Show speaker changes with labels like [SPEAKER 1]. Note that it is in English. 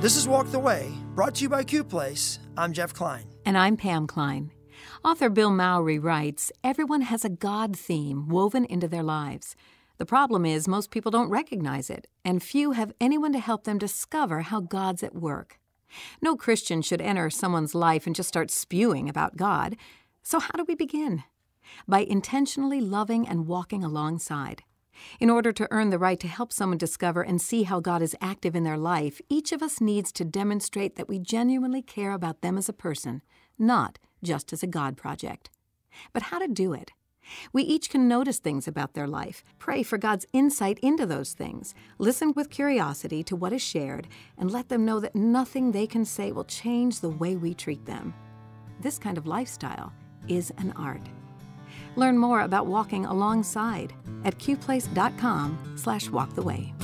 [SPEAKER 1] This is Walk the Way, brought to you by Q Place. I'm Jeff Klein.
[SPEAKER 2] And I'm Pam Klein. Author Bill Mowry writes Everyone has a God theme woven into their lives. The problem is, most people don't recognize it, and few have anyone to help them discover how God's at work. No Christian should enter someone's life and just start spewing about God. So, how do we begin? By intentionally loving and walking alongside. In order to earn the right to help someone discover and see how God is active in their life, each of us needs to demonstrate that we genuinely care about them as a person, not just as a God project. But how to do it? We each can notice things about their life, pray for God's insight into those things, listen with curiosity to what is shared, and let them know that nothing they can say will change the way we treat them. This kind of lifestyle is an art. Learn more about walking alongside at qplace.com slash walktheway.